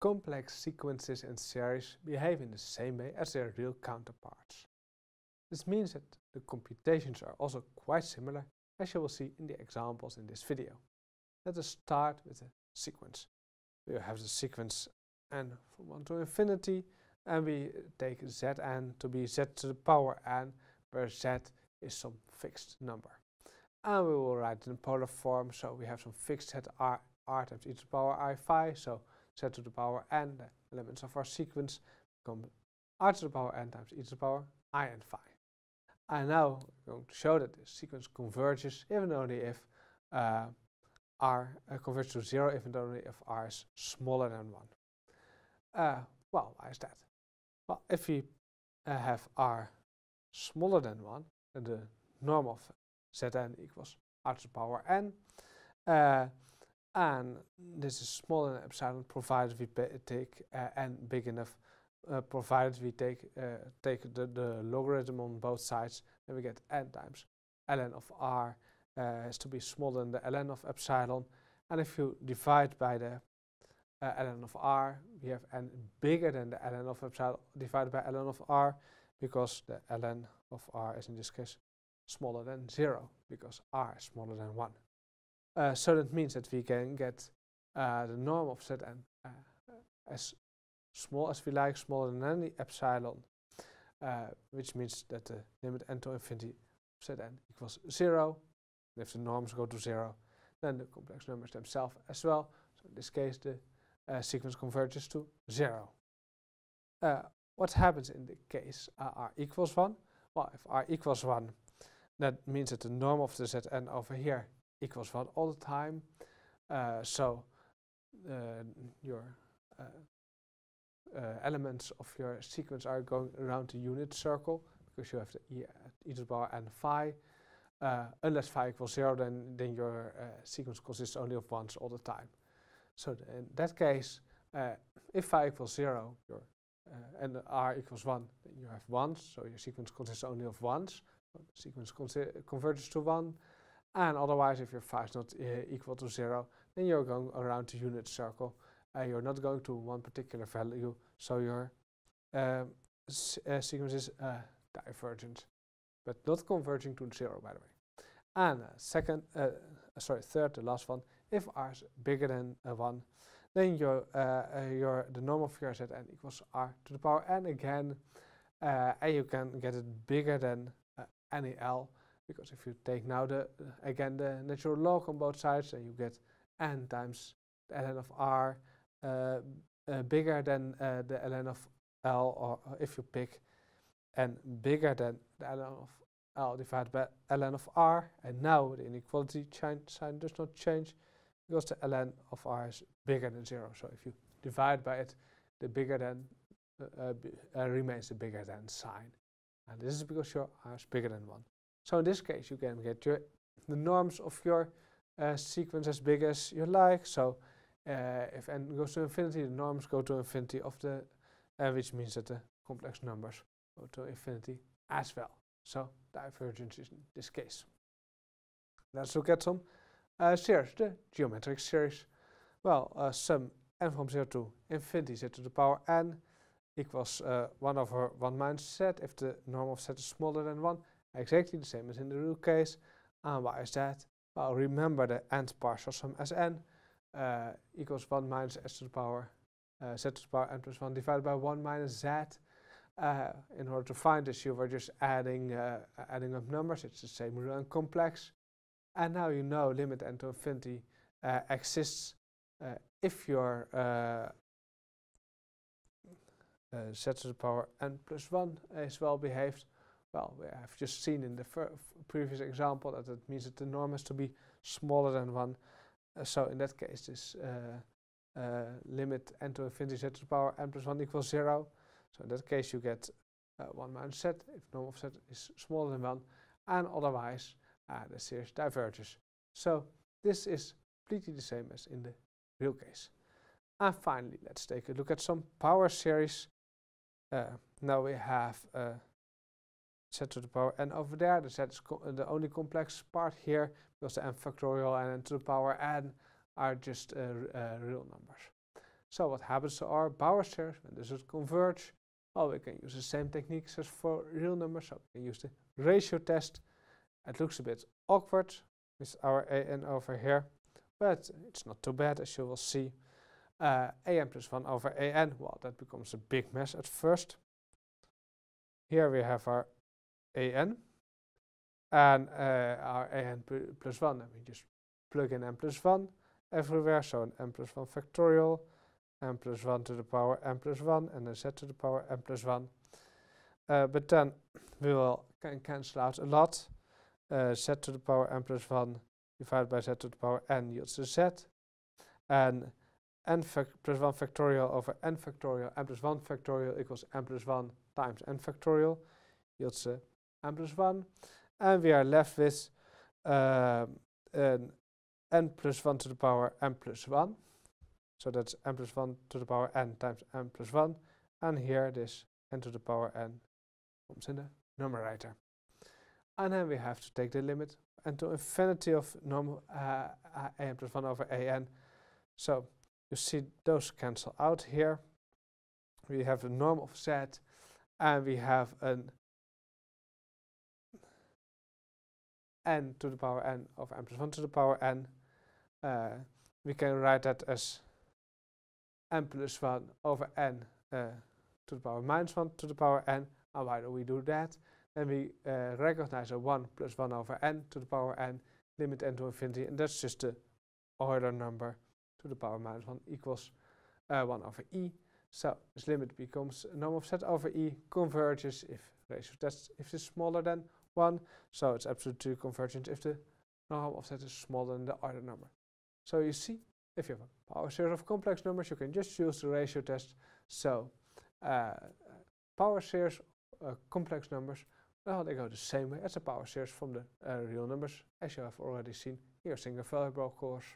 complex sequences and series behave in the same way as their real counterparts. This means that the computations are also quite similar as you will see in the examples in this video. Let us start with a sequence. We have the sequence n from 1 to infinity and we take zn to be z to the power n where z is some fixed number. And we will write in polar form so we have some fixed set r, r times e to the power i phi so z to the power n, the elements of our sequence become r to the power n times e to the power i n phi. And now I'm going to show that the sequence converges even only if uh, r uh, converges to 0 even only if r is smaller than 1. Uh, well, why is that? Well, if we uh, have r smaller than 1, then the norm of zn equals r to the power n, uh, and this is smaller than epsilon provided we take uh, n big enough uh, provided we take uh, take the, the logarithm on both sides, then we get n times ln of r uh, has to be smaller than the ln of epsilon. And if you divide by the uh, ln of r, we have n bigger than the ln of epsilon divided by ln of r, because the ln of r is in this case smaller than 0, because r is smaller than 1. Uh, so that means that we can get uh, the norm of Zn uh, as small as we like, smaller than any epsilon, uh, which means that the limit n to infinity of Zn equals 0. if the norms go to 0, then the complex numbers themselves as well. So in this case, the uh, sequence converges to 0. Uh, what happens in the case r equals 1? Well, if r equals 1, that means that the norm of the Zn over here equals 1 all the time. Uh, so uh, your uh, uh, elements of your sequence are going around the unit circle because you have the e, e to the power n phi. Uh, unless phi equals 0, then, then your uh, sequence consists only of ones all the time. So in that case, if phi equals 0 your, and r equals 1, then you have ones, so your sequence consists only of ones. So the sequence converges to 1. And otherwise, if your phi is not uh, equal to 0, then you're going around the unit circle. Uh, you're not going to one particular value, so your um, uh, sequence is uh, divergent, but not converging to zero, by the way. And uh, second, uh, sorry, third, the last one, if r is bigger than 1, then your, your the norm of your Zn equals r to the power n again, and you can get it bigger than any L, because if you take now the again the natural log on both sides, then you get n times the ln of r uh, uh, bigger than uh, the ln of L, or if you pick n bigger than the ln of L divided by ln of R, and now the inequality sign does not change because the ln of R is bigger than 0. So if you divide by it, the bigger than uh, uh, remains the bigger than sign. And this is because your R is bigger than 1. So in this case, you can get your the norms of your uh, sequence as big as you like. So uh, if n goes to infinity, the norms go to infinity of the, uh, which means that the complex numbers go to infinity as well. So divergence is in this case. Let's look at some uh, series, the geometric series. Well, uh, sum n from 0 to infinity z to the power n equals uh, 1 over 1 minus z if the norm of z is smaller than 1. Exactly the same as in the real case. And why is that? Well, remember the nth partial sum as n uh, equals 1 minus s to the power uh, z to the power n plus 1 divided by 1 minus z. Uh, in order to find this, you were just adding uh, adding up numbers. It's the same rule and complex. And now you know limit n to infinity uh, exists uh, if your z to the power n plus 1 is well behaved. Well, we have just seen in the previous example that it means that the norm has to be smaller than 1. Uh, so in that case, this uh, uh, limit n to infinity z to the power n plus 1 equals 0. So in that case, you get 1 minus z if norm of z is smaller than 1. And otherwise, the series diverges. So this is completely the same as in the real case. And finally, let's take a look at some power series. Uh, now we have uh, z to the power n over there. The z is the only complex part here because the n factorial and n to the power n are just uh, uh, real numbers. So what happens to our power series when does it converge? Well, we can use the same techniques as for real numbers, so we can use the ratio test. It looks a bit awkward with our an over here, but it's not too bad as you will see. Uh, an plus 1 over an, well that becomes a big mess at first. Here we have our an and uh, our an plus 1 and we just plug in n plus 1 everywhere, so an n plus 1 factorial, n plus 1 to the power n plus 1 and then z to the power n plus 1. Uh, but then we will can cancel out a lot. Uh, z to the power n plus 1 divided by z to the power n yields a z. And n plus 1 factorial over n factorial, n plus 1 factorial equals n plus 1 times n factorial yields uh, n plus 1. And we are left with uh, an n plus 1 to the power n plus 1. So that's n plus 1 to the power n times n plus 1. And here this n to the power n comes in the numerator. And then we have to take the limit n to infinity of normal uh, uh, an plus 1 over an. So you see those cancel out here. We have a norm of z and we have an n to the power n of n plus 1 to the power n. Uh, we can write that as n plus 1 over n uh, to the power minus 1 to the power n. And why do we do that? Then we uh, recognize a 1 plus 1 over n to the power n, limit n to infinity, and that's just the Euler number to the power minus 1 equals uh, 1 over e. So this limit becomes a norm of z over e converges if ratio test if it's smaller than 1. So it's absolutely convergent if the norm of z is smaller than the Euler number. So you see, if you have a power series of complex numbers, you can just use the ratio test. So uh, power series uh, complex numbers, well, they go the same way as the power series from the uh, real numbers, as you have already seen in your single variable course.